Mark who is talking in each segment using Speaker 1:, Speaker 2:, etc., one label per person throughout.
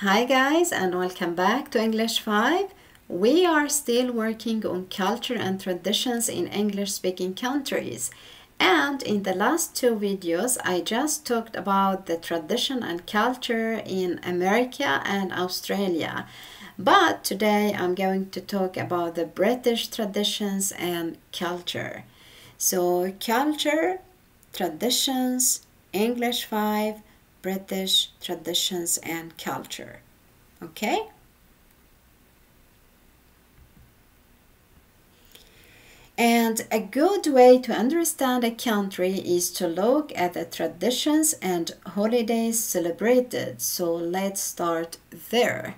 Speaker 1: Hi guys and welcome back to English 5. We are still working on culture and traditions in English speaking countries. And in the last two videos, I just talked about the tradition and culture in America and Australia. But today I'm going to talk about the British traditions and culture. So, culture, traditions, English 5, British traditions and culture. Okay? And a good way to understand a country is to look at the traditions and holidays celebrated. So let's start there.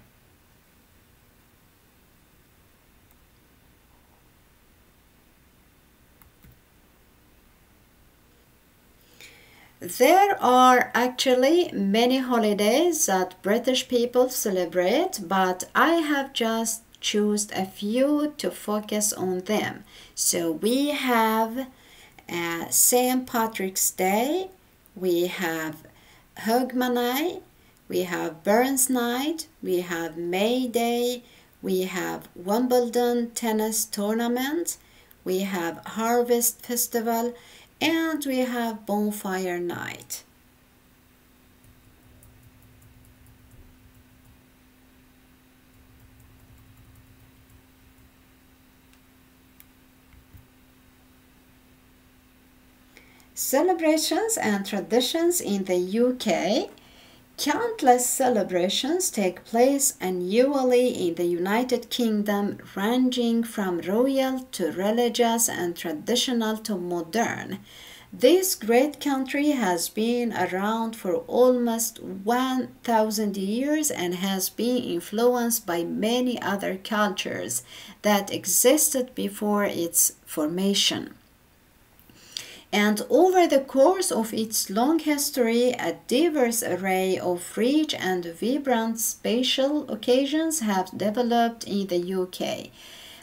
Speaker 1: There are actually many holidays that British people celebrate, but I have just chosen a few to focus on them. So we have uh, St. Patrick's Day, we have Hogmanay, we have Burns Night, we have May Day, we have Wimbledon Tennis Tournament, we have Harvest Festival, and we have bonfire night. Celebrations and traditions in the UK Countless celebrations take place annually in the United Kingdom, ranging from royal to religious and traditional to modern. This great country has been around for almost 1000 years and has been influenced by many other cultures that existed before its formation. And over the course of its long history, a diverse array of rich and vibrant special occasions have developed in the UK,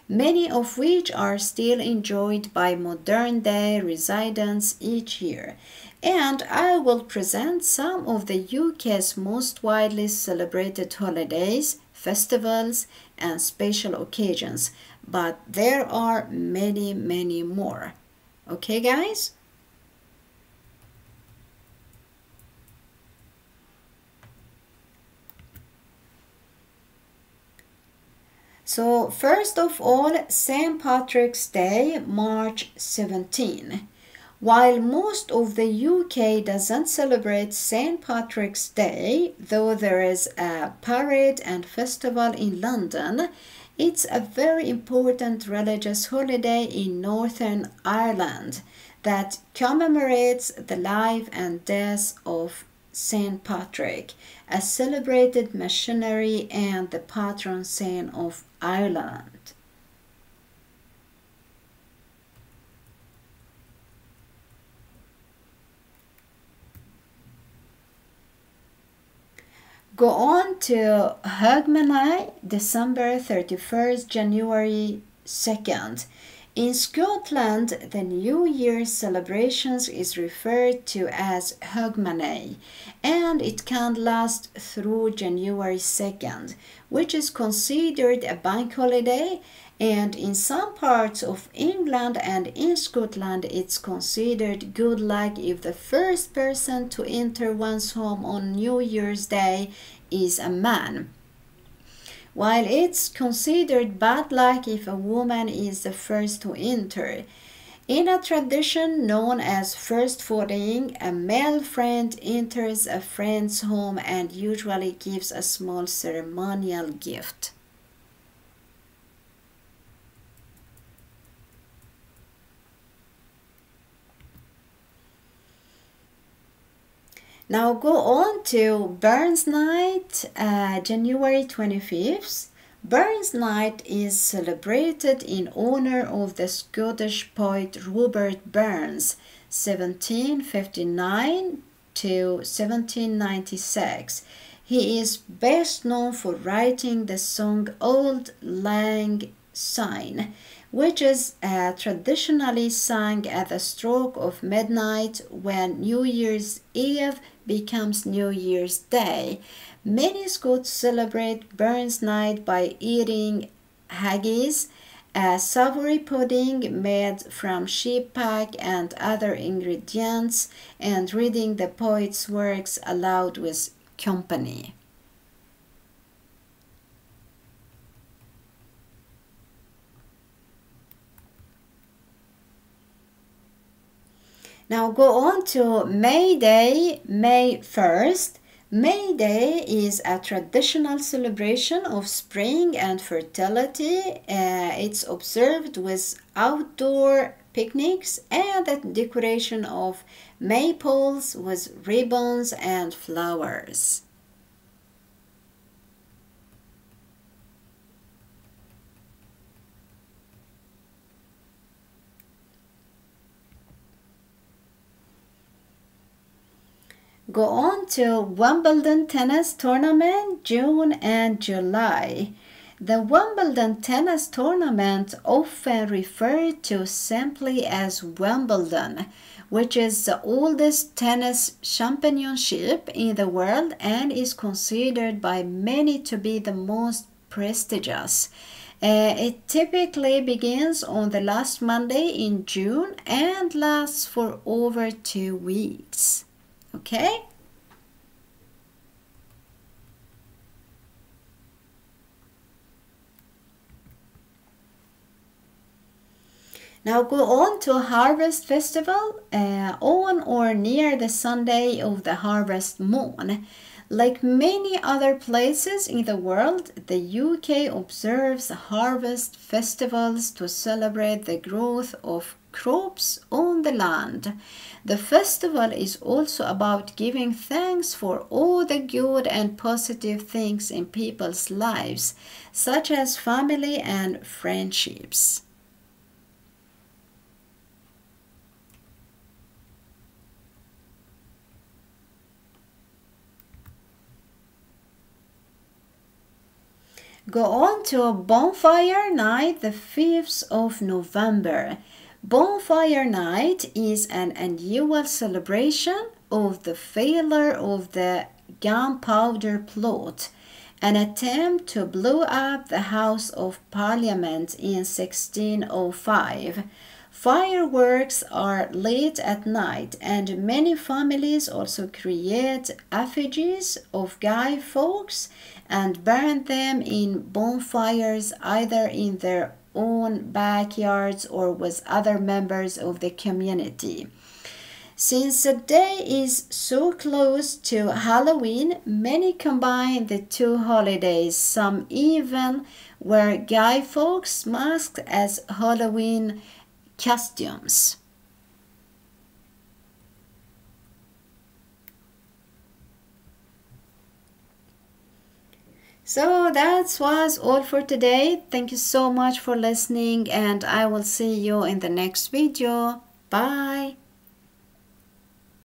Speaker 1: many of which are still enjoyed by modern day residents each year. And I will present some of the UK's most widely celebrated holidays, festivals, and special occasions, but there are many, many more. Okay, guys? So, first of all, St. Patrick's Day, March 17. While most of the UK doesn't celebrate St. Patrick's Day, though there is a parade and festival in London, it's a very important religious holiday in Northern Ireland that commemorates the life and death of Saint Patrick, a celebrated missionary and the patron saint of Ireland. Go on to Hogmanay, December 31st, January 2nd. In Scotland, the New Year celebrations is referred to as Hogmanay, and it can last through January 2nd, which is considered a bank holiday, and in some parts of England and in Scotland, it's considered good luck if the first person to enter one's home on New Year's Day is a man while it's considered bad luck if a woman is the first to enter. In a tradition known as first footing, a male friend enters a friend's home and usually gives a small ceremonial gift. Now go on to Burns Night, uh, January 25th. Burns Night is celebrated in honor of the Scottish poet Robert Burns, 1759 to 1796. He is best known for writing the song Auld Lang Syne which is uh, traditionally sung at the stroke of midnight when New Year's Eve becomes New Year's Day. Many Scots celebrate Burns Night by eating haggis, a savory pudding made from sheep pack and other ingredients, and reading the poet's works aloud with company. Now go on to May Day, May 1st. May Day is a traditional celebration of spring and fertility. Uh, it's observed with outdoor picnics and the decoration of maypoles with ribbons and flowers. Go on to Wimbledon tennis tournament June and July. The Wimbledon tennis tournament, often referred to simply as Wimbledon, which is the oldest tennis championship in the world and is considered by many to be the most prestigious. Uh, it typically begins on the last Monday in June and lasts for over two weeks okay Now go on to Harvest Festival uh, on or near the Sunday of the harvest moon. Like many other places in the world, the UK observes harvest festivals to celebrate the growth of crops the land. The festival is also about giving thanks for all the good and positive things in people's lives, such as family and friendships. Go on to Bonfire Night, the 5th of November. Bonfire Night is an annual celebration of the failure of the gunpowder plot, an attempt to blow up the House of Parliament in 1605. Fireworks are lit at night, and many families also create effigies of Guy Fawkes and burn them in bonfires either in their own backyards or with other members of the community. Since the day is so close to Halloween, many combine the two holidays. Some even wear Guy Fawkes masks as Halloween costumes. So that was all for today. Thank you so much for listening and I will see you in the next video. Bye.